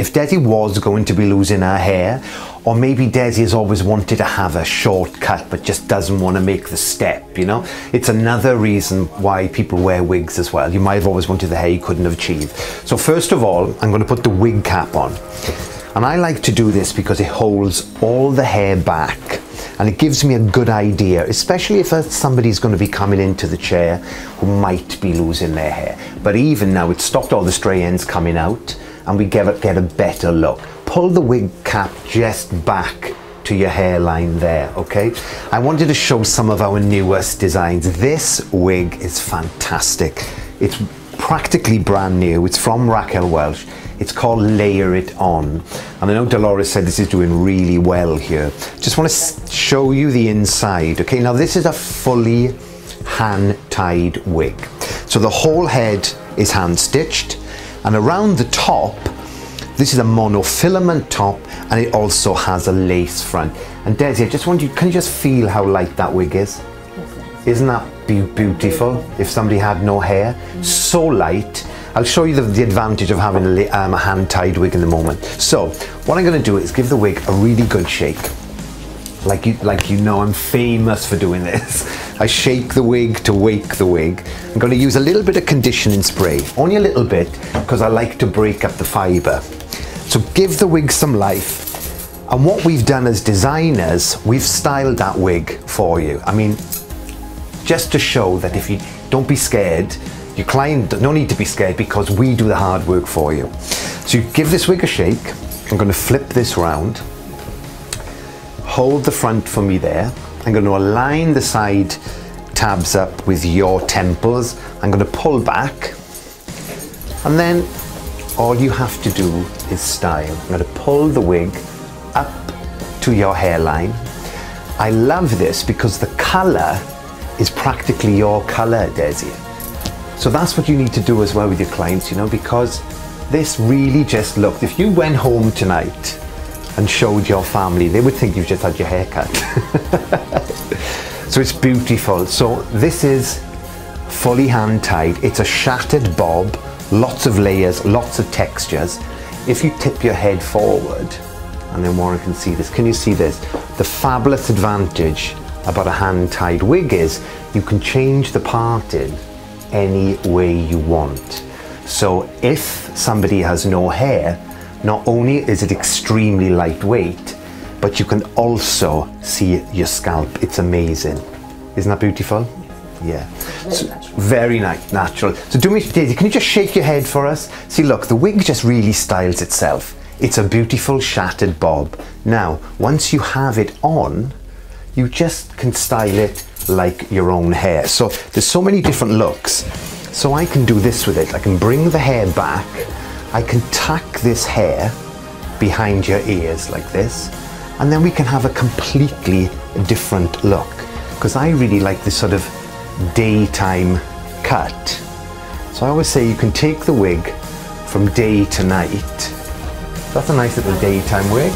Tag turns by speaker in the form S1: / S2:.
S1: if Desi was going to be losing her hair, or maybe Desi has always wanted to have a short cut but just doesn't want to make the step, you know? It's another reason why people wear wigs as well. You might have always wanted the hair you couldn't achieve. So first of all, I'm going to put the wig cap on. And I like to do this because it holds all the hair back and it gives me a good idea, especially if somebody's going to be coming into the chair who might be losing their hair. But even now, it stopped all the stray ends coming out and we get a, get a better look. Pull the wig cap just back to your hairline there, okay? I wanted to show some of our newest designs. This wig is fantastic. It's practically brand new. It's from Raquel Welch. It's called Layer It On. And I know Dolores said this is doing really well here. Just want to show you the inside. Okay, now this is a fully hand-tied wig. So the whole head is hand-stitched and around the top, this is a monofilament top and it also has a lace front. And Desi, I just want you, can you just feel how light that wig is? Isn't that be beautiful if somebody had no hair? So light I'll show you the, the advantage of having a, um, a hand-tied wig in the moment. So what I'm going to do is give the wig a really good shake. Like you, like you know, I'm famous for doing this. I shake the wig to wake the wig. I'm going to use a little bit of conditioning spray, only a little bit, because I like to break up the fibre. So give the wig some life. And what we've done as designers, we've styled that wig for you. I mean, just to show that if you don't be scared, your client, no need to be scared because we do the hard work for you. So you give this wig a shake. I'm going to flip this round. Hold the front for me there. I'm going to align the side tabs up with your temples. I'm going to pull back. And then all you have to do is style. I'm going to pull the wig up to your hairline. I love this because the color is practically your color, Desi. So that's what you need to do as well with your clients, you know, because this really just looked, if you went home tonight and showed your family, they would think you've just had your hair cut. so it's beautiful. So this is fully hand tied. It's a shattered bob, lots of layers, lots of textures. If you tip your head forward, and then Warren can see this, can you see this? The fabulous advantage about a hand tied wig is you can change the parting any way you want. So if somebody has no hair, not only is it extremely lightweight, but you can also see your scalp. It's amazing. Isn't that beautiful? Yeah.
S2: Very,
S1: so,
S2: natural.
S1: very nice, natural. So do me, Daisy, can you just shake your head for us? See, look, the wig just really styles itself. It's a beautiful shattered bob. Now, once you have it on, you just can style it like your own hair. So there's so many different looks. So I can do this with it. I can bring the hair back. I can tuck this hair behind your ears like this. And then we can have a completely different look. Because I really like this sort of daytime cut. So I always say you can take the wig from day to night. That's a nice little daytime wig.